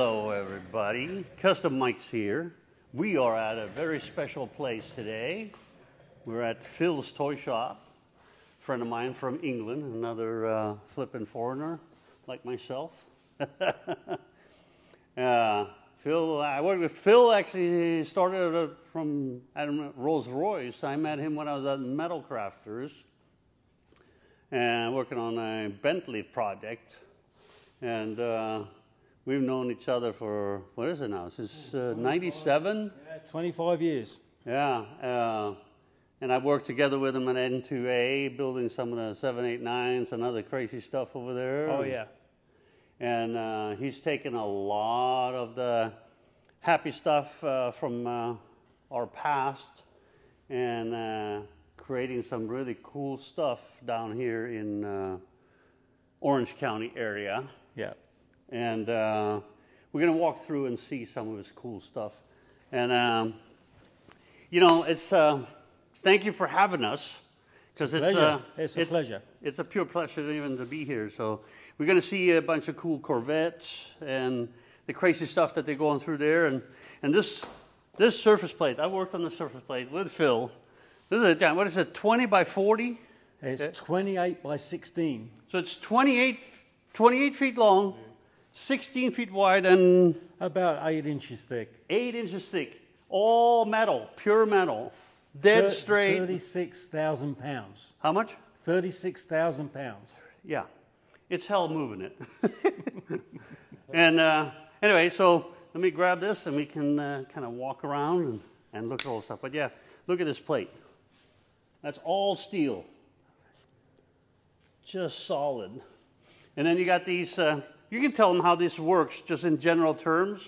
Hello, everybody. Customikes here. We are at a very special place today. We're at Phil's Toy Shop. A friend of mine from England, another uh, flippin' foreigner like myself. uh, Phil, I worked with Phil. Actually, started uh, from Rolls Royce. I met him when I was at Metalcrafters, and working on a Bentley project. And uh, we've known each other for what is it now? Since '97. Yeah, 25 years. Yeah. Uh, and I worked together with him at N2A, building some of the 789s and other crazy stuff over there. Oh yeah. And uh, he's taken a lot of the happy stuff uh, from uh, our past and uh, creating some really cool stuff down here in uh, Orange County area. Yeah. And uh, we're going to walk through and see some of his cool stuff. And, um, you know, it's, thank you for having us. Because it's, it's, it's, a pleasure. It's a pure pleasure even to be here. So we're going to see a bunch of cool Corvettes and the crazy stuff that they're going through there. And, and this, this surface plate, I worked on the surface plate with Phil. This is a, what is it, 20 by 40? It's 28 by 16. So it's 28, 28 feet long, 16 feet wide, and about eight inches thick. Eight inches thick. All metal, pure metal, dead Thir- straight. 36,000 pounds. How much? 36,000 pounds. Yeah it's hell moving it. and uh, anyway, so let me grab this and we can uh, kind of walk around and, and look at all the stuff. But yeah, look at this plate. That's all steel. Just solid. And then you got these, uh, you can tell them how this works just in general terms.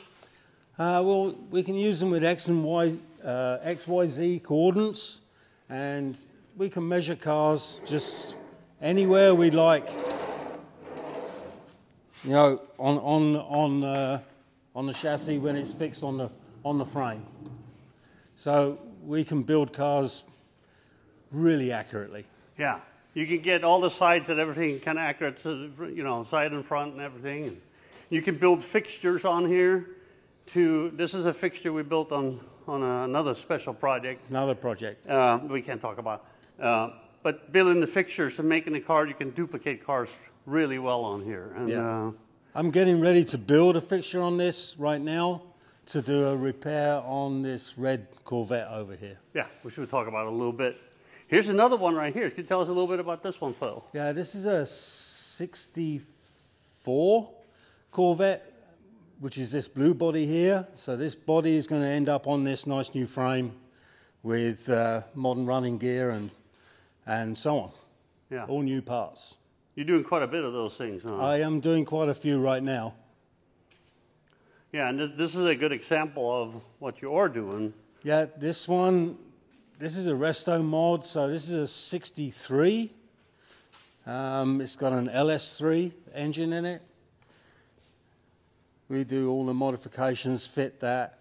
Uh, well, we can use them with X and Y, uh, X, Y, Z coordinates, and we can measure cars just anywhere we like you know, on, on, on, uh, on the chassis when it's fixed on the, on the frame. So we can build cars really accurately. Yeah, you can get all the sides and everything kind of accurate, to, you know, side and front and everything. And you can build fixtures on here. To this is a fixture we built on on another special project. Another project. Uh, we can't talk about. Uh, but building the fixtures and making the car, you can duplicate cars really well on here. And, yeah. Uh, I'm getting ready to build a fixture on this right now to do a repair on this red Corvette over here. Yeah, we should talk about it a little bit. Here's another one right here. Can you tell us a little bit about this one, Phil? Yeah, this is a 64 Corvette, which is this blue body here. So this body is going to end up on this nice new frame with uh, modern running gear and, and so on. Yeah. All new parts. You're doing quite a bit of those things, huh? I am doing quite a few right now. Yeah, and th- this is a good example of what you are doing. Yeah, this one, this is a resto mod, so this is a 63. Um, it's got an LS3 engine in it. We do all the modifications, fit that.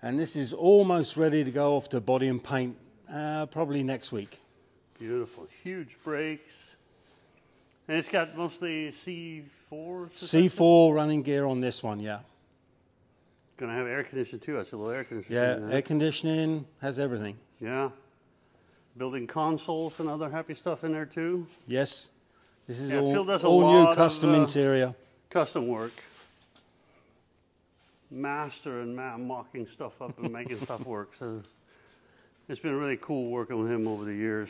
And this is almost ready to go off to body and paint uh, probably next week. Beautiful. Huge brakes. And it's got mostly C4? C4 running gear on this one, yeah. Going to have air conditioning too. I a little air conditioning. Yeah, air conditioning has everything. Yeah. Building consoles and other happy stuff in there too. Yes. This is yeah, all, all new custom of, uh, interior. Custom work. Master and ma- mocking stuff up and making stuff work. So it's been really cool working with him over the years.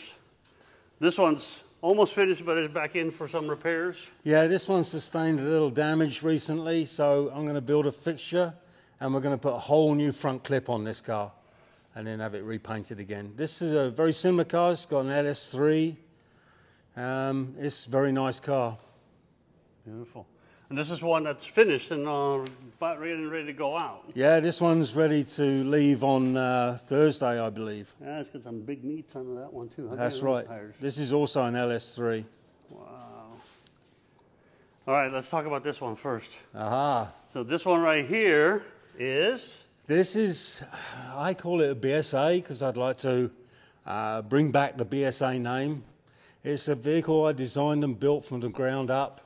This one's almost finished, but it's back in for some repairs. Yeah, this one sustained a little damage recently, so I'm going to build a fixture and we're going to put a whole new front clip on this car and then have it repainted again. This is a very similar car. It's got an LS3. Um, it's a very nice car. Beautiful. And this is one that's finished and uh, about ready, ready to go out. Yeah, this one's ready to leave on uh, Thursday, I believe. Yeah, it's got some big meats under that one too. That's right. This is also an LS3. Wow. All right, let's talk about this one first. Aha. So this one right here is? This is, I call it a BSA because I'd like to uh, bring back the BSA name. It's a vehicle I designed and built from the ground up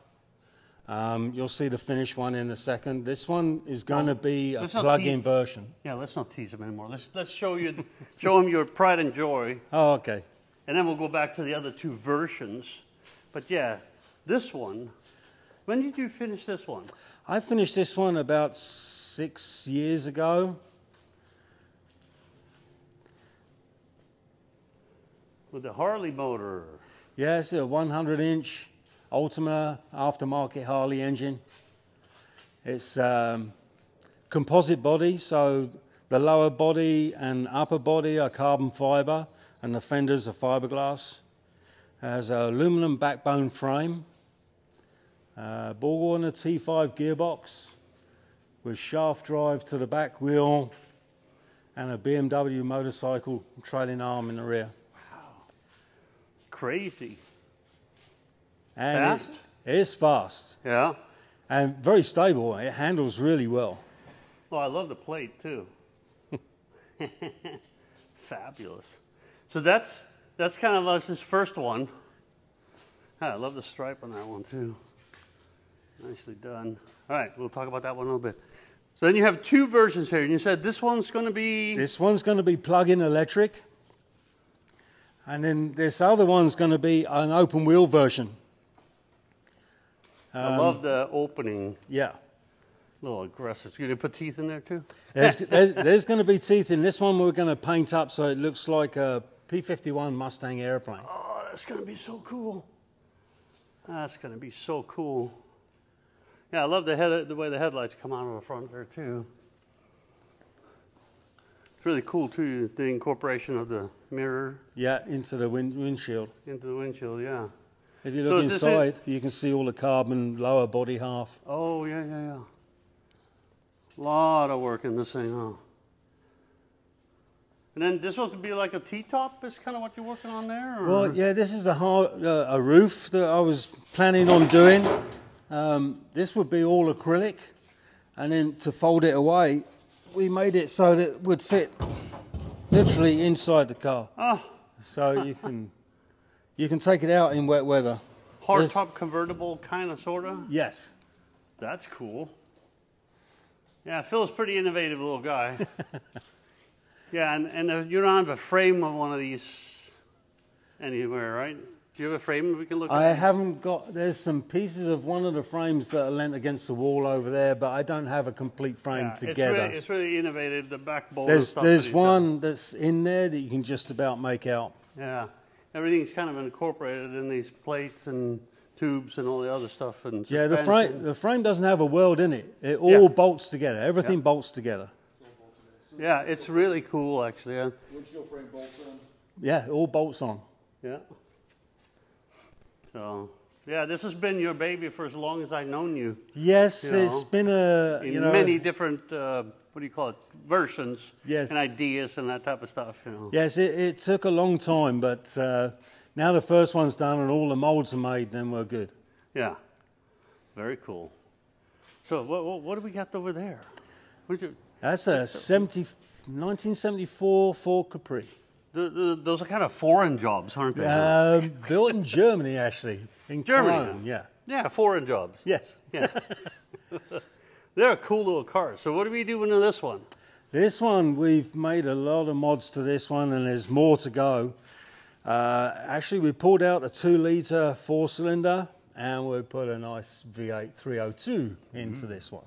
Um, you'll see the finished one in a second. This one is going to be a plug-in version. Yeah, let's not tease him anymore. Let's let's show you show him your pride and joy, Oh, okay. and then we'll go back to the other two versions. But yeah, this one. When did you finish this one? I finished this one about six years ago. With the Harley motor. Yeah, it's a 100 inch Ultima aftermarket Harley engine. It's um, composite body, so the lower body and upper body are carbon fiber, and the fenders are fiberglass. It Has an aluminum backbone frame, uh, BorgWarner T5 gearbox with shaft drive to the back wheel, and a BMW motorcycle trailing arm in the rear. Wow. Crazy. And Fast? It's fast Yeah. and very stable. It handles really well. Well, I love the plate too. Fabulous. So that's that's kind of us, his first one. I love the stripe on that one too. Nicely done. All right, we'll talk about that one a little bit. So then you have two versions here, and you said this one's going to be This one's going to be plug-in electric, and then this other one's going to be an open wheel version. I love the opening. Yeah. A little aggressive. You gonna put teeth in there too? There's, there's, there's going to be teeth in this one. We're going to paint up so it looks like a P-51 Mustang airplane. Oh, that's gonna be so cool. That's gonna be so cool. Yeah, I love the head, the way the headlights come out of the front there too. It's really cool too, the incorporation of the mirror Yeah, into the wind, windshield. into the windshield. Yeah. If you So look is inside, you can see all the carbon lower body half. Oh yeah, yeah, yeah. A lot of work in this thing, huh? And then this was to be like a T-top. Is kind of what you're working on there. Or? Well, yeah, this is a, hard, uh, a roof that I was planning on doing. Um, this would be all acrylic, and then to fold it away, we made it so that it would fit literally inside the car. Oh, So you can you can take it out in wet weather. Hardtop convertible, kind of, sort of. Yes. That's cool. Yeah, Phil's pretty innovative little guy. yeah, and, and uh, you don't have a frame of one of these anywhere, right? Do you have a frame we can look I at? I haven't got. There's some pieces of one of the frames that are lent against the wall over there, but I don't have a complete frame Yeah, together. It's really, it's really innovative, the back bolt. there's there's he's done. one that's in there that you can just about make out. Yeah, everything's kind of incorporated in these plates and tubes and all the other stuff. And Yeah, the frame the frame doesn't have a weld in it. It all Yeah. bolts together. Everything Yeah. bolts together. Yeah, it's really cool, actually. Yeah. Windshield frame bolts in. Yeah, it all bolts on. yeah. So, yeah, this has been your baby for as long as I've known you. Yes, You it's know, been a in you know many different uh, what do you call it versions Yes. and ideas and that type of stuff you know yes, it, it took a long time, but uh, now the first one's done and all the molds are made, then we're good. yeah very cool so what, what, what do we got over there you, That's a 70, 1974 Ford Capri. The, the, those are kind of foreign jobs aren't they Um, built in Germany, actually, in Germany, Cologne. Yeah. yeah foreign jobs Yes. yeah they're a cool little car so what are we doing to this one This one, we've made a lot of mods to this one, and there's more to go. Uh, actually, we pulled out a two litre four cylinder and we put a nice V8 302 into this one.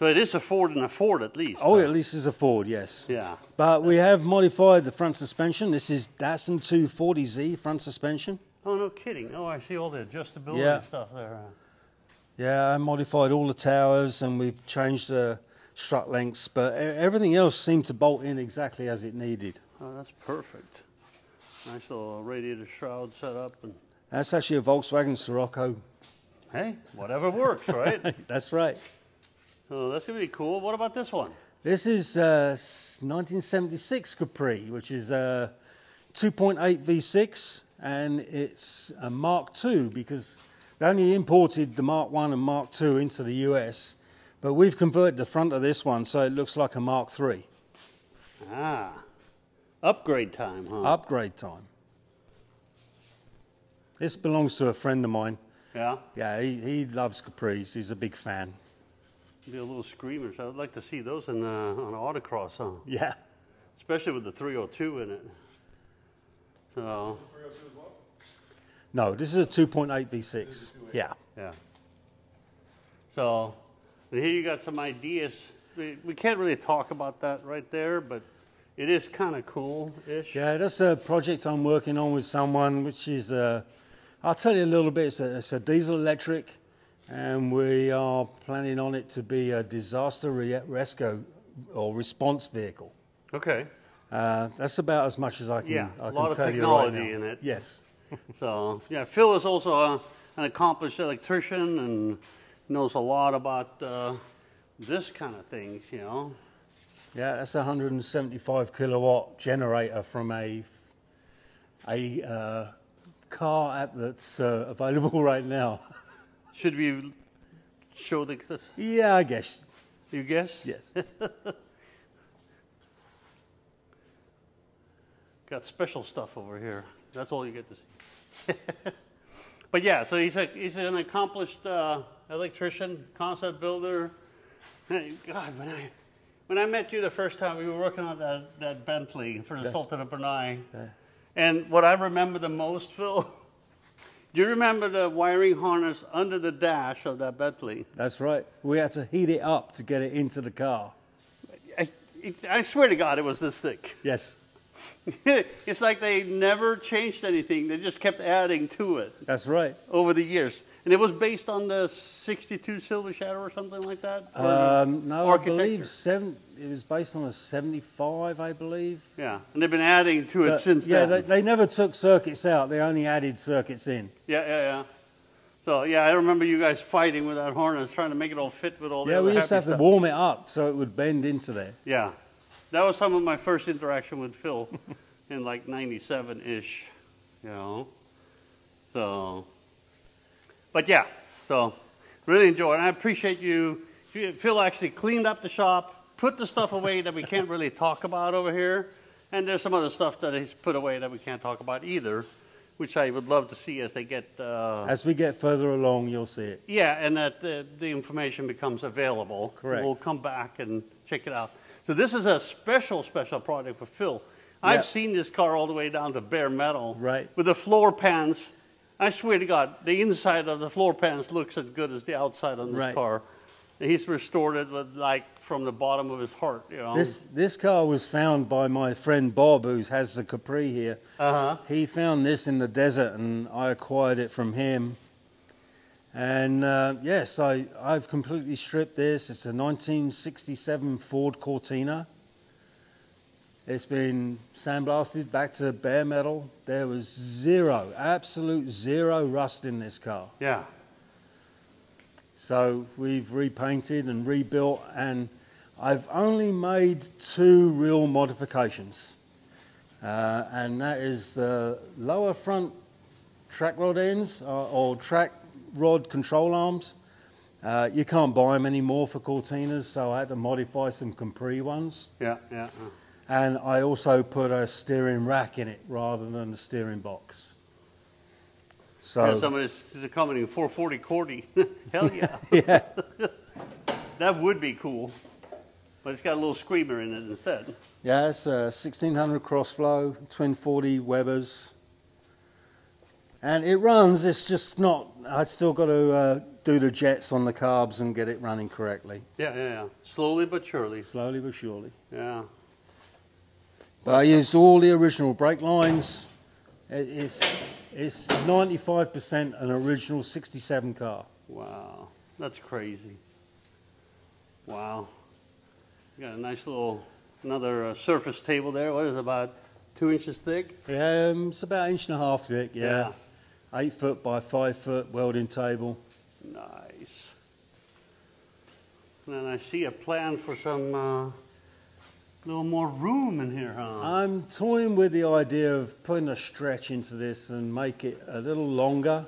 So it is a ford and a ford at least Oh, at least it's a Ford, yes. yeah But we have modified the front suspension. This is Datsun 240Z front suspension. oh no kidding oh i see all the adjustability Yeah. stuff there Yeah, I modified all the towers and we've changed the strut lengths, but everything else seemed to bolt in exactly as it needed. oh that's perfect nice little radiator shroud set up and That's actually a Volkswagen Scirocco. Hey, whatever works, right? That's right. So that's gonna be cool. What about this one? This is uh, 1976 Capri, which is a 2.8 V6, and it's a Mark II because they only imported the Mark I and Mark II into the US, but we've converted the front of this one so it looks like a Mark III. Ah, upgrade time, huh? Upgrade time. This belongs to a friend of mine. Yeah, Yeah, he, he loves Capris. He's a big fan. Be a little screamer. So I'd like to see those in uh, on autocross, huh? Yeah. Especially with the 302 in it. So No, this is a 2.8 V6. Yeah. yeah. So here you got some ideas. We, we can't really talk about that right there, but it is kind of cool-ish. Yeah, that's a project I'm working on with someone, which is, uh, I'll tell you a little bit. It's a, it's a diesel electric, and we are planning on it to be a disaster re- rescue or response vehicle. Okay. Uh, that's about as much as I can, Yeah, I a can lot of technology right in it. Yes. So yeah, Phil is also a, an accomplished electrician and knows a lot about uh, this kind of things. You know. Yeah, that's a 175 kilowatt generator from a a uh, car app that's uh, available right now. Should we show the? Yeah, I guess. you guess? Yes. Got special stuff over here. That's all you get to see. but yeah, so he's a, he's an accomplished uh, electrician, concept builder. Hey, God, when I when I met you the first time, we were working on that, that Bentley for the Yes. Sultan of Brunei. Yeah. And what I remember the most, Phil, do you remember the wiring harness under the dash of that Bentley? That's right. We had to heat it up to get it into the car. I, it, I swear to God, it was this thick. Yes, it's like they never changed anything. They just kept adding to it that's right. over the years. And it was based on the 62 Silver Shadow or something like that? Um, no, I believe seven. It was based on a 75, I believe. Yeah, and they've been adding to it But, since yeah, then. they, they never took circuits out. They only added circuits in. Yeah, yeah, yeah. So, yeah, I remember you guys fighting with that harness, trying to make it all fit with all the Yeah, we used to have to warm it up so it would bend into there. Yeah, that was some of my first interaction with Phil in like '97 ish, you know. So, but yeah, so really enjoy it. And I appreciate you. Phil actually cleaned up the shop, put the stuff away that we can't really talk about over here, and there's some other stuff that he's put away that we can't talk about either, which I would love to see as they get. Uh, As we get further along, you'll see it. yeah, and that the, the information becomes available. Correct. We'll come back and check it out. So this is a special, special project for Phil. I've seen this car all the way down to bare metal. Right. With the floor pans. I swear to God, the inside of the floor pans looks as good as the outside on this Right. car. He's restored it with, like from the bottom of his heart, you know. This this car was found by my friend Bob, who has the Capri here. Uh-huh. He found this in the desert, and I acquired it from him. And uh, yes, I I've completely stripped this. It's a 1967 Ford Cortina. It's been sandblasted back to bare metal. There was zero, absolute zero rust in this car. Yeah. So we've repainted and rebuilt, and I've only made two real modifications. Uh, and that is the lower front track rod ends or, or track rod control arms. Uh, you can't buy them anymore for Cortinas, so I had to modify some Capri ones. Yeah, yeah. And I also put a steering rack in it rather than a steering box. So Yeah, somebody's coming in 440 Cordy. Hell yeah. yeah. that would be cool. But it's got a little screamer in it instead. Yeah, it's a 1600 crossflow, twin 40 Webers. And it runs, it's just not, I still got to uh, do the jets on the carbs and get it running correctly, Yeah, yeah, yeah. Slowly but surely. slowly but surely. Yeah. But I used all the original brake lines. It's, it's 95% an original 67 car. Wow. That's crazy. Wow. You got a nice little, another uh, surface table there. What is it, about two inches thick? Um, it's about an inch and a half thick, yeah. Eight foot by five foot welding table. Nice. And then I see a plan for some, uh, little more room in here, huh? I'm toying with the idea of putting a stretch into this and make it a little longer.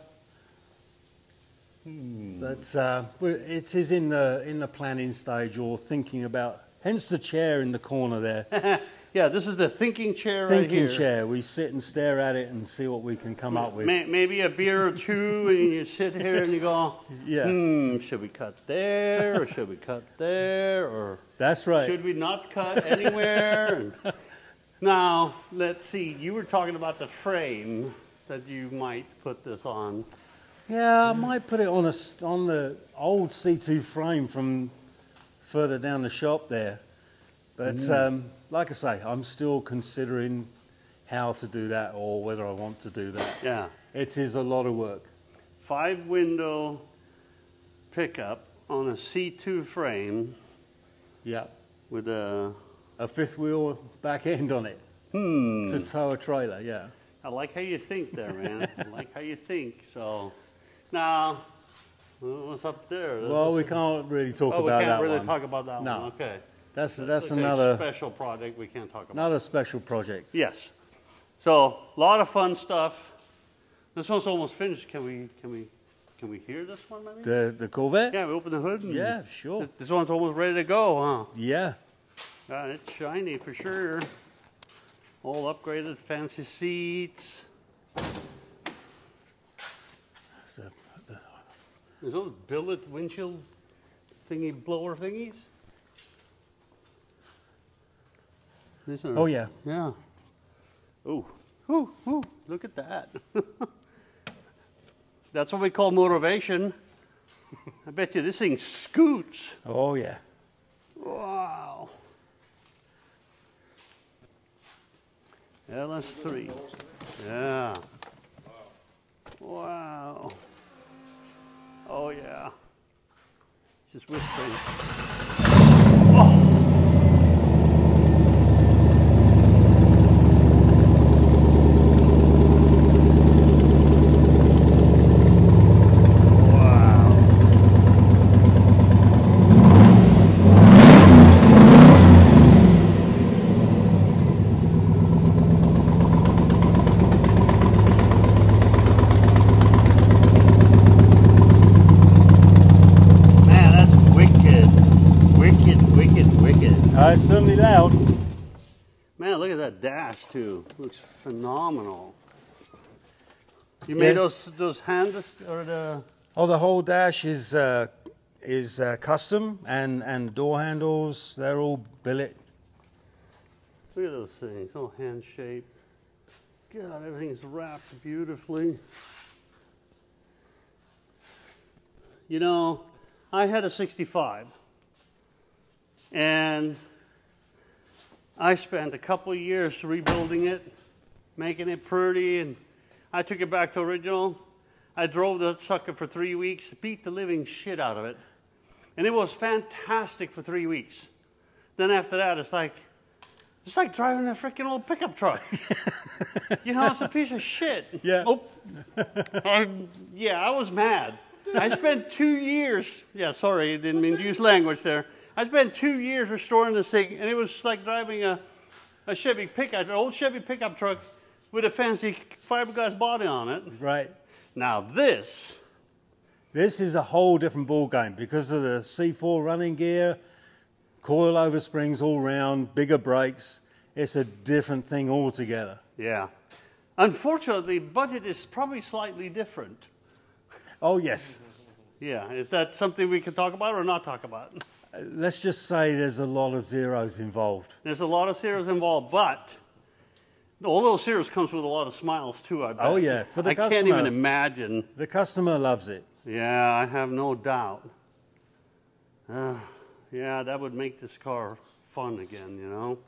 But uh, it is in the in the planning stage or thinking about. Hence the chair in the corner there. Yeah, this is the thinking chair right thinking here. chair. We sit and stare at it and see what we can come up with. May, maybe a beer or two, and you sit here and you go, Yeah. hmm, should we cut there, or should we cut there, or That's right. should we not cut anywhere? Now, let's see, you were talking about the frame that you might put this on. Yeah, I might put it on a on the old C2 frame from further down the shop there. But Mm. um, like I say, I'm still considering how to do that or whether I want to do that. Yeah, It is a lot of work. five window pickup on a C2 frame Yeah, with a, a fifth wheel back end on it hmm. to tow a trailer. Yeah. I like how you think there, man. I like how you think. So, now, what's up there? Well, we can't really talk oh, we can't really one. talk about that No. one. Okay. That's that's Okay, another special project we can't talk about. another special project. Yes. So, a lot of fun stuff. This one's almost finished. Can we can we can we hear this one maybe? The the Corvette. yeah, we open the hood. And Yeah, sure. This, one's almost ready to go, huh? Yeah. Yeah, it's shiny for sure. All upgraded, fancy seats. Is those billet windshield thingy blower thingies? These are, Oh yeah. yeah. Ooh, ooh, ooh, look at that. That's what we call motivation. I bet you this thing scoots. Oh yeah. Wow. LS3. Yeah. Wow. Oh, yeah. Just whispering. Oh. Wow. Man, that's wicked. Wicked, wicked. Uh, it's certainly loud. Man, look at that dash too. Looks phenomenal. You Yeah. made those those hands or the Oh, the whole dash is uh, is uh, custom, and and door handles they're all billet. look at those things, all hand shaped. God, everything's wrapped beautifully. You know, I had a 65, and I spent a couple years rebuilding it, making it pretty, and I took it back to original. I drove that sucker for three weeks, beat the living shit out of it, and it was fantastic for three weeks. Then after that, it's like it's like driving a freaking old pickup truck. you know, it's a piece of shit. Yeah. Oh, I, yeah, I was mad. I spent two years. Yeah, sorry, I didn't mean to use language there. I spent two years restoring this thing, and it was like driving a, a Chevy pickup, an old Chevy pickup truck with a fancy fiberglass body on it. Right. Now this, This is a whole different ball game because of the C4 running gear, coil over springs all round, bigger brakes. It's a different thing altogether. yeah. Unfortunately, budget is probably slightly different. Oh yes. Yeah, is that something we can talk about or not talk about? Let's just say there's a lot of zeros involved. There's a lot of zeros involved, but all those zeros comes with a lot of smiles too. I bet. Oh, yeah, for the I can't even imagine. The customer loves it. Yeah, I have no doubt. Uh, yeah, that would make this car fun again, you know.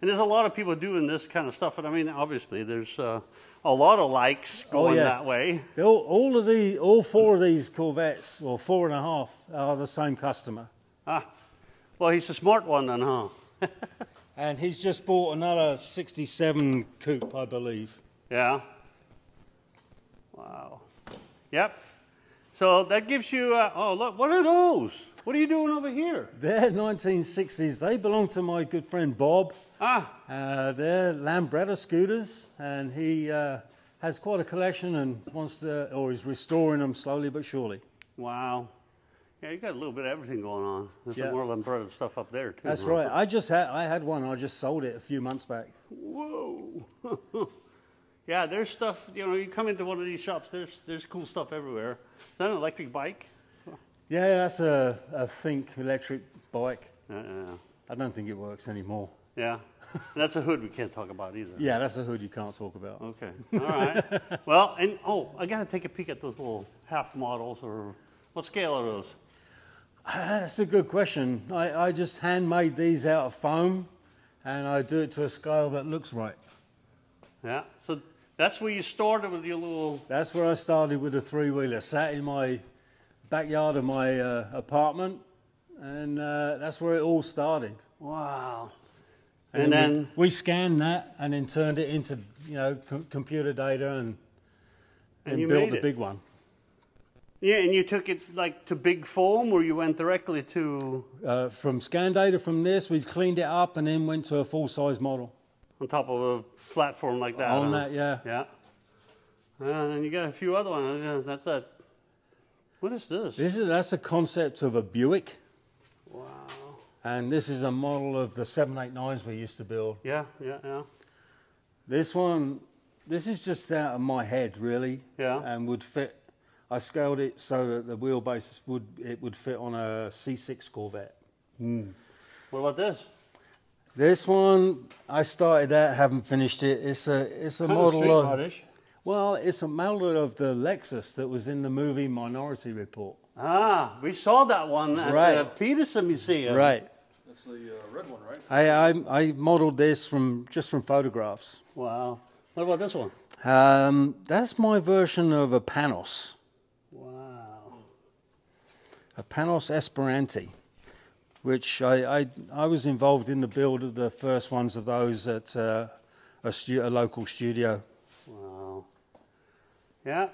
And there's a lot of people doing this kind of stuff, and I mean, obviously, there's uh, a lot of likes Oh, going yeah. that way. All, all of the, all four of these Corvettes, or four and a half, are the same customer. Ah, well, he's a smart one then, huh? And he's just bought another 67 coupe, I believe. Yeah. Wow. Yep. So that gives you. Uh, oh, look! What are those? What are you doing over here? They're 1960s. They belong to my good friend Bob. Ah, Uh, they're Lambretta scooters, and he uh, has quite a collection and wants to, or is restoring them slowly but surely. wow. Yeah, you got a little bit of everything going on. There's Yeah. some Marlon Brothers stuff up there too. That's huh? right. I just had I had one. I just sold it a few months back. Whoa. yeah, there's stuff. You know, you come into one of these shops. There's there's cool stuff everywhere. Is that an electric bike? Yeah, that's a, a Think electric bike. Uh, I don't think it works anymore. yeah. That's a hood we can't talk about either. Yeah, that's a hood you can't talk about. Okay. All right. well, and oh, I got to take a peek at those little half models or what scale are those? Ah, That's a good question. I, I just handmade these out of foam and I do it to a scale that looks right. Yeah. So that's where you started with your little. That's where I started with the three wheeler. Sat in my backyard of my uh, apartment and uh, that's where it all started. Wow. And, And then, then- we, we scanned that and then turned it into you know com- computer data and, And and built the big one. Yeah, and you took it like to big foam, or you went directly to Uh, from scan data from this, we cleaned it up and then went to a full size model. on top of a platform like that. On huh? that, yeah. Yeah. Uh, and you got a few other ones. That's that. What is this? This is that's a concept of a Buick, Wow. and this is a model of the 789s we used to build. Yeah, yeah, yeah. This one, this is just out of my head, really. Yeah. And would fit. I scaled it so that the wheelbase would it would fit on a C6 Corvette. Hmm. What about this? This one, I started that, haven't finished it. It's a it's a Kind of model street of rodish. Well, it's a model of the Lexus that was in the movie Minority Report. Ah, we saw that one at Right. the Petersen Museum. Right. That's the uh, red one, right? I, I I modeled this from just from photographs. Wow. What about this one? Um, that's my version of a Panoz, Wow. a Panoz Esperante, which I, I, I was involved in the build of the first ones of those at uh, a, stu- a local studio. Yeah,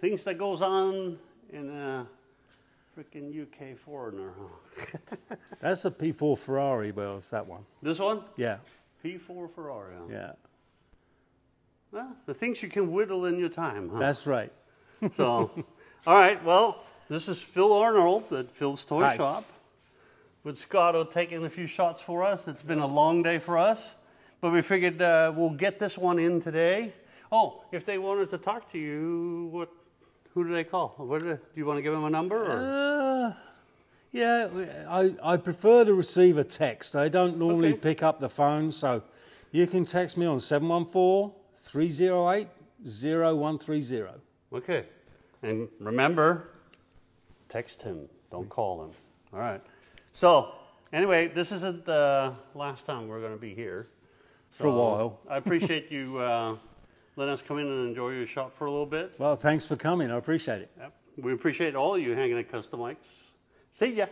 things that goes on in a freaking UK foreigner, huh? That's a P4 Ferrari, well, it's that one. This one? Yeah, P4 Ferrari. Huh? yeah, Well, the things you can whittle in your time, huh? that's right. So, all right, well, this is Phil Arnold at Phil's Toy Hi. Shop with Scotto taking a few shots for us. It's been a long day for us, but we figured uh, we'll get this one in today. Oh, if they wanted to talk to you, what? Who do they call? What do, do you want to give them a number? Or? Uh, yeah, I, I prefer to receive a text. I don't normally Okay. pick up the phone, so you can text me on 714 308 0130. Okay. And remember, text him. Don't call him. All right. So, anyway, this isn't the last time we're going to be here. For a while. I appreciate you uh, letting us come in and enjoy your shop for a little bit. Well, thanks for coming. I appreciate it. Yep. We appreciate all of you hanging at Customikes. See ya.